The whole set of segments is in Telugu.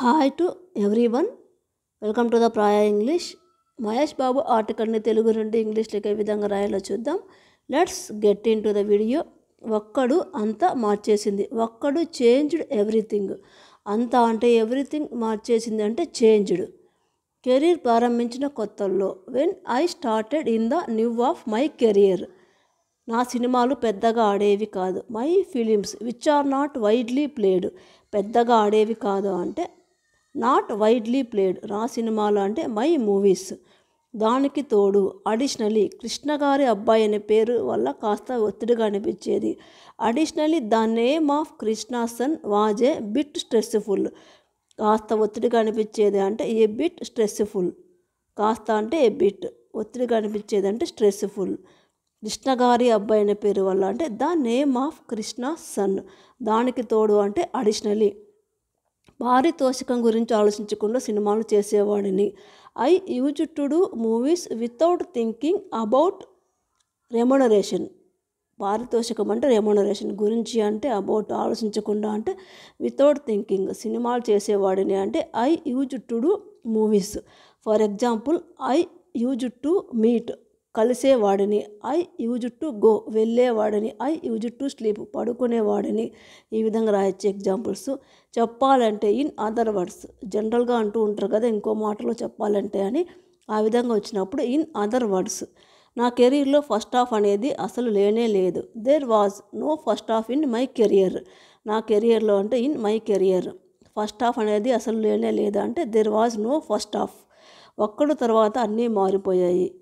Hi to everyone welcome to the ప్రాయ English Mahesh Babu ఆర్టికల్ని తెలుగు నుండి ఇంగ్లీష్లోకి ఏ విధంగా రాయాలో చూద్దాం. Let's get into the video Okkadu అంతా మార్చేసింది. ఒక్కడు చేంజ్డ్ ఎవ్రీథింగ్ అంతా అంటే ఎవ్రీథింగ్ మార్చేసింది అంటే చేంజ్డ్ కెరీర్ ప్రారంభించిన కొత్తల్లో. When I started in the new of my career నా సినిమాలు పెద్దగా ఆడేవి కాదు. My films which are not widely played పెద్దగా ఆడేవి కాదు అంటే నాట్ వైడ్లీ ప్లేడ్ రా సినిమాలు అంటే మై మూవీస్. దానికి తోడు అడిషనలీ కృష్ణ గారి అబ్బాయి అనే పేరు వల్ల కాస్త ఒత్తిడిగా అనిపించేది. Additionally the name of Krishna son was a bit stressful. కాస్త ఒత్తిడిగా అనిపించేది అంటే ఏ బిట్ స్ట్రెస్ఫుల్? కాస్త అంటే ఏ బిట్? ఒత్తిడిగా అనిపించేది అంటే స్ట్రెస్ఫుల్. కృష్ణ గారి అబ్బాయి అనే పేరు వల్ల అంటే the name of Krishna son. దానికి తోడు అంటే అడిషనలీ పారితోషికం గురించి ఆలోచించకుండా సినిమాలు చేసేవాడిని. I use to do movies without thinking about remuneration. పారితోషికం అంటే రెమ్యునరేషన్. గురించి అంటే అబౌట్ ఆలోచించకుండా అంటే వితౌట్ థింకింగ్. సినిమాలు చేసేవాడిని అంటే I use to do movies. For example I use to meet. కలిసేవాడిని. I use to go వెళ్ళేవాడిని. ఐ యూజ్ టు స్లీప్ పడుకునేవాడిని. ఈ విధంగా రాయొచ్చు ఎగ్జాంపుల్స్. చెప్పాలంటే ఇన్ అదర్ వర్డ్స్. జనరల్గా అంటూ ఉంటారు కదా ఇంకో మాటలో చెప్పాలంటే అని. ఆ విధంగా వచ్చినప్పుడు ఇన్ అదర్ వర్డ్స్. నా కెరీర్లో ఫస్ట్ హాఫ్ అనేది అసలు లేనే లేదు. There was no first half in my career. నా కెరియర్లో అంటే in my career. First half అనేది అసలు లేనే లేదు అంటే there was no first half. ఒక్కడు తర్వాత అన్నీ మారిపోయాయి.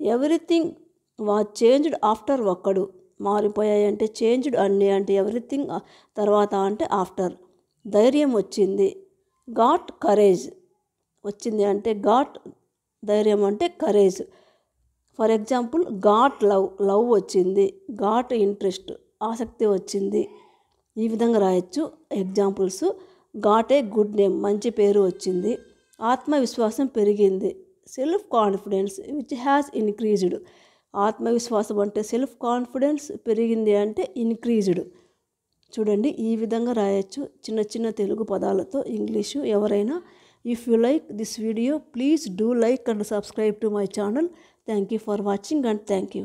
ఎవ్రీథింగ్ వా చేంజ్డ్ ఆఫ్టర్ ఒక్కడు. మారిపోయాయి అంటే చేంజ్డ్ అన్ని అంటే ఎవ్రీథింగ్ తర్వాత అంటే ఆఫ్టర్ ధైర్యం వచ్చింది. గాట్ కరేజ్ వచ్చింది అంటే గాట్ ధైర్యం అంటే courage for example got love love వచ్చింది. గాట్ ఇంట్రెస్ట్ ఆసక్తి వచ్చింది. ఈ విధంగా రాయొచ్చు. Examples got a good name మంచి పేరు వచ్చింది. ఆత్మవిశ్వాసం పెరిగింది. Self confidence which has increased. ఆత్మవిశ్వాసం అంటే సెల్ఫ్ కాన్ఫిడెన్స్ పెరిగింది అంటే ఇన్క్రీజ్డ్. చూడండి ఈ విధంగా రాయొచ్చు. చిన్న చిన్న తెలుగు పదాలతో ఇంగ్లీషు ఎవరైనా if you like this video please do like and subscribe to my channel thank you for watching and thank you